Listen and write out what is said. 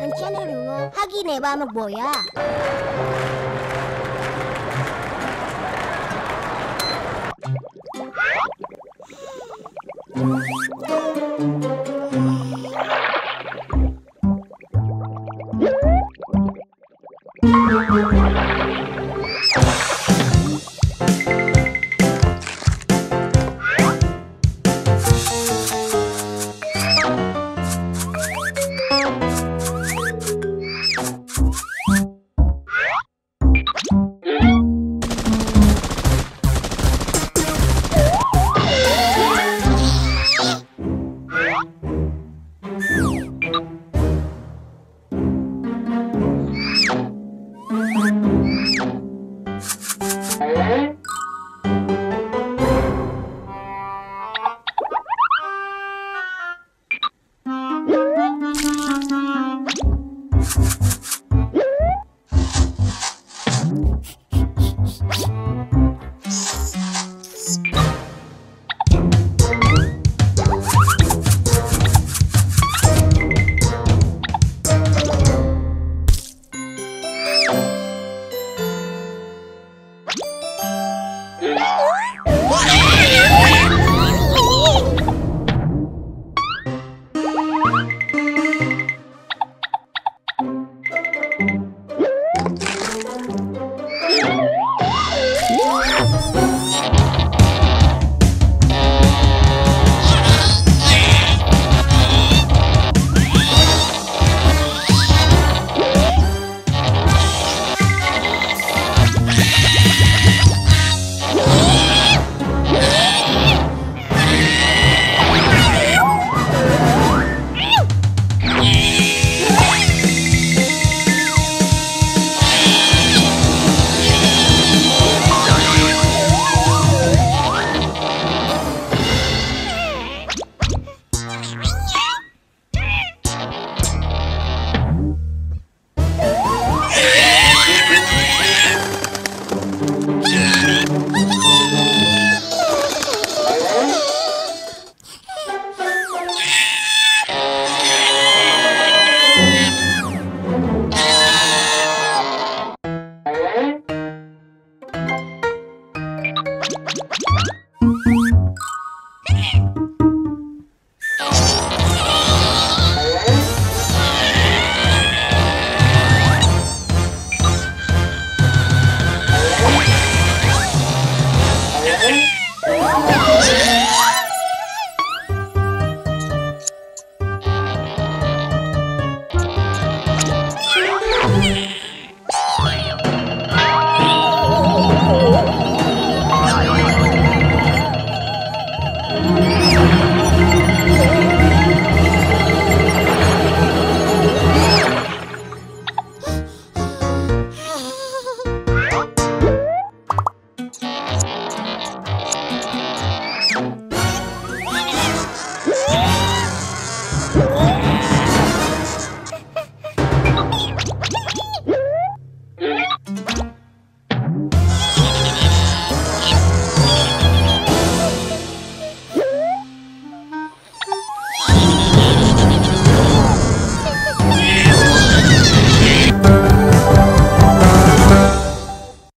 다른 채널을 확인해봐면 뭐야? Whoa!